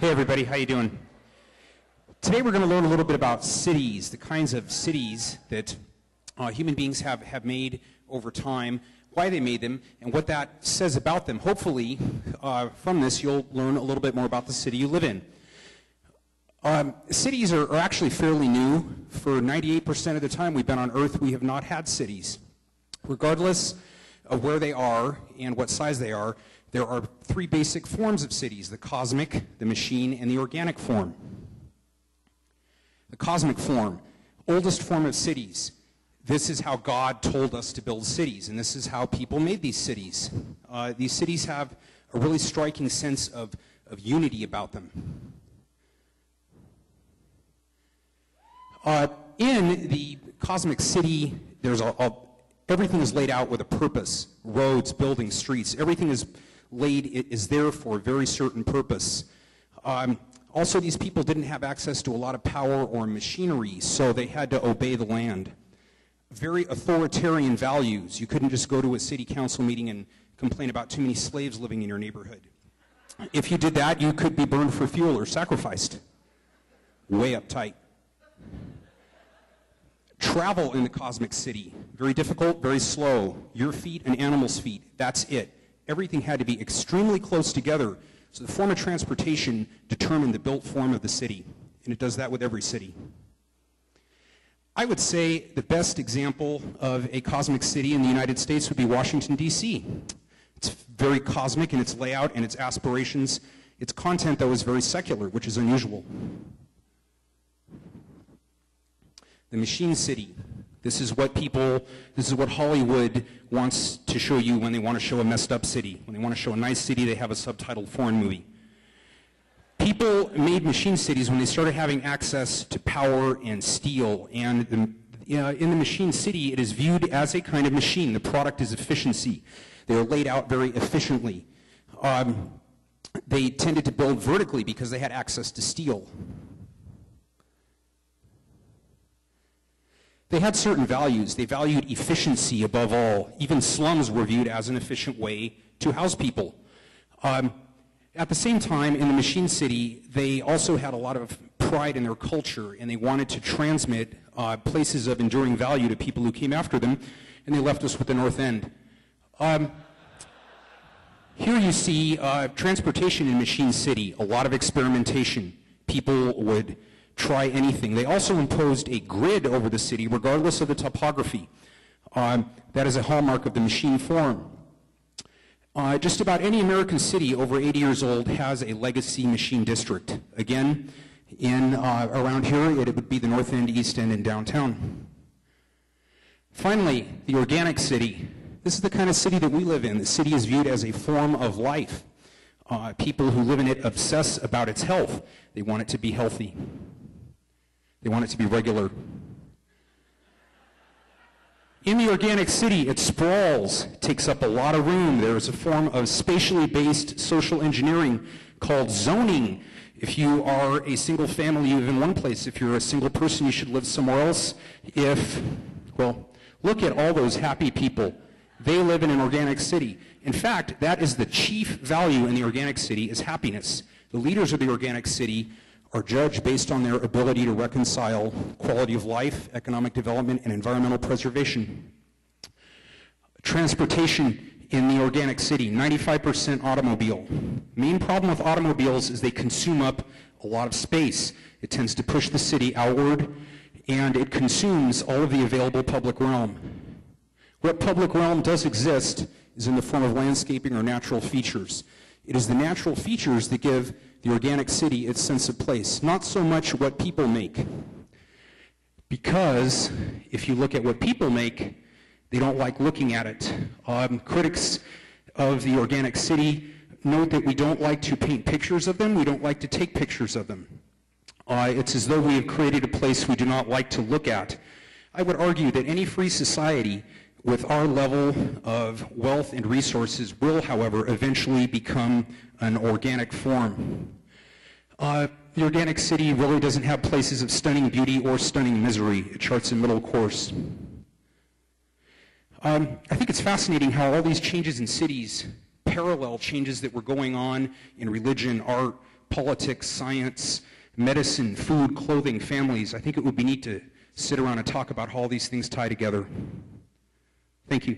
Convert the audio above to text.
Hey everybody, how you doing? Today we're going to learn a little bit about cities, the kinds of cities that uh, human beings have, have made over time, why they made them, and what that says about them. Hopefully, uh, from this, you'll learn a little bit more about the city you live in. Um, cities are, are actually fairly new. For 98% of the time we've been on Earth, we have not had cities. Regardless of where they are and what size they are, there are three basic forms of cities, the cosmic, the machine, and the organic form. The cosmic form, oldest form of cities. This is how God told us to build cities, and this is how people made these cities. Uh, these cities have a really striking sense of, of unity about them. Uh, in the cosmic city, there's a, a, everything is laid out with a purpose. Roads, buildings, streets, everything is laid is there for a very certain purpose. Um, also, these people didn't have access to a lot of power or machinery, so they had to obey the land. Very authoritarian values. You couldn't just go to a city council meeting and complain about too many slaves living in your neighborhood. If you did that, you could be burned for fuel or sacrificed. Way uptight. Travel in the cosmic city. Very difficult, very slow. Your feet and animals' feet. That's it everything had to be extremely close together. So the form of transportation determined the built form of the city. And it does that with every city. I would say the best example of a cosmic city in the United States would be Washington, D.C. It's very cosmic in its layout and its aspirations. Its content, though, is very secular, which is unusual. The Machine City, this is what people, this is what Hollywood wants to show you when they want to show a messed up city. When they want to show a nice city, they have a subtitled foreign movie. People made machine cities when they started having access to power and steel. And the, you know, in the machine city, it is viewed as a kind of machine. The product is efficiency. They are laid out very efficiently. Um, they tended to build vertically because they had access to steel. They had certain values. They valued efficiency above all. Even slums were viewed as an efficient way to house people. Um, at the same time, in the machine city, they also had a lot of pride in their culture, and they wanted to transmit uh, places of enduring value to people who came after them, and they left us with the North End. Um, here you see uh, transportation in Machine City, a lot of experimentation. People would try anything. They also imposed a grid over the city, regardless of the topography. Um, that is a hallmark of the machine form. Uh, just about any American city over 80 years old has a legacy machine district. Again, in uh, around here, it, it would be the North End, East End, and downtown. Finally, the organic city. This is the kind of city that we live in. The city is viewed as a form of life. Uh, people who live in it obsess about its health. They want it to be healthy. They want it to be regular. In the organic city, it sprawls, takes up a lot of room. There is a form of spatially based social engineering called zoning. If you are a single family, you live in one place. If you're a single person, you should live somewhere else. If, well, look at all those happy people. They live in an organic city. In fact, that is the chief value in the organic city is happiness. The leaders of the organic city are judged based on their ability to reconcile quality of life, economic development, and environmental preservation. Transportation in the organic city, 95% automobile. Main problem with automobiles is they consume up a lot of space. It tends to push the city outward, and it consumes all of the available public realm. What public realm does exist is in the form of landscaping or natural features. It is the natural features that give the organic city its sense of place, not so much what people make. Because if you look at what people make, they don't like looking at it. Um, critics of the organic city note that we don't like to paint pictures of them, we don't like to take pictures of them. Uh, it's as though we have created a place we do not like to look at. I would argue that any free society with our level of wealth and resources will, however, eventually become an organic form. Uh, the organic city really doesn't have places of stunning beauty or stunning misery. It charts a middle course. Um, I think it's fascinating how all these changes in cities parallel changes that were going on in religion, art, politics, science, medicine, food, clothing, families. I think it would be neat to sit around and talk about how all these things tie together. Thank you.